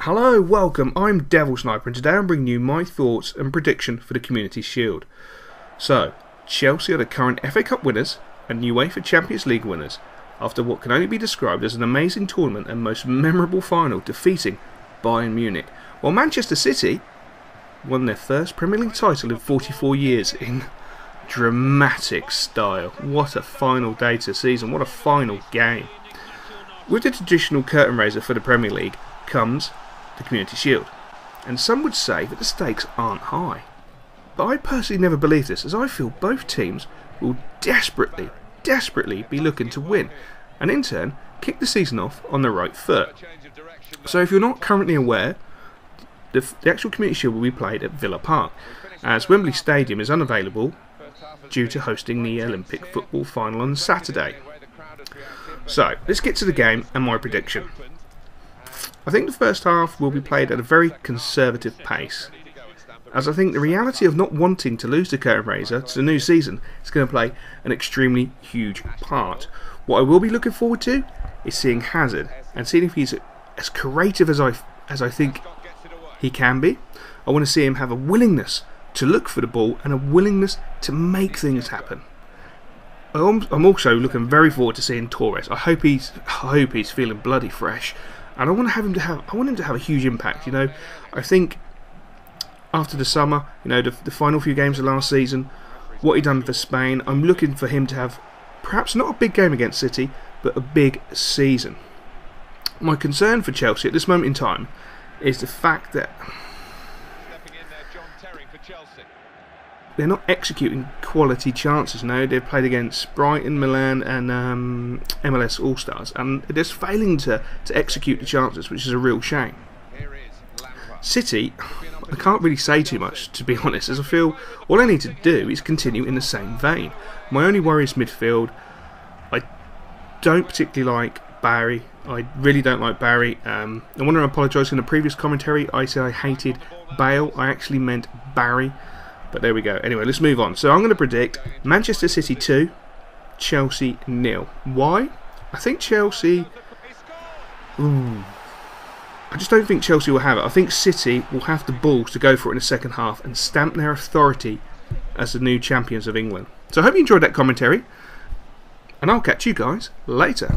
Hello, welcome. I'm Devil Sniper, and today I'm bringing you my thoughts and prediction for the Community Shield. So, Chelsea are the current FA Cup winners and UEFA Champions League winners after what can only be described as an amazing tournament and most memorable final, defeating Bayern Munich. While Manchester City won their first Premier League title in 44 years in dramatic style. What a final day to season, what a final game. With the traditional curtain raiser for the Premier League comes the Community Shield. And some would say that the stakes aren't high. But I personally never believe this, as I feel both teams will desperately, desperately be looking to win, and in turn, kick the season off on the right foot. So if you're not currently aware, the, the actual Community Shield will be played at Villa Park, as Wembley Stadium is unavailable due to hosting the Olympic football final on Saturday. So, let's get to the game and my prediction. I think the first half will be played at a very conservative pace, as I think the reality of not wanting to lose the curtain raiser to the new season is going to play an extremely huge part. What I will be looking forward to is seeing Hazard and seeing if he's as creative as I as I think he can be. I want to see him have a willingness to look for the ball and a willingness to make things happen. I'm also looking very forward to seeing Torres. I hope he's I hope he's feeling bloody fresh and I want to have him to have I want him to have a huge impact. You know, I think after the summer, you know, the, the final few games of last season, what he done for Spain, I'm looking for him to have perhaps not a big game against City, but a big season. My concern for Chelsea at this moment in time is the fact that they're not executing quality chances now. They've played against Brighton, Milan, and um, MLS All Stars, and they're just failing to, to execute the chances, which is a real shame. City, I can't really say too much to be honest, as I feel all I need to do is continue in the same vein. My only worry is midfield. I don't particularly like Barry. I really don't like Barry. Um, I want to apologise in the previous commentary. I said I hated Bale. I actually meant Barry. But there we go. Anyway, let's move on. So I'm going to predict Manchester City 2, Chelsea nil. Why? I think Chelsea. Ooh, I just don't think Chelsea will have it. I think City will have the balls to go for it in the second half and stamp their authority as the new champions of England. So I hope you enjoyed that commentary, and I'll catch you guys later.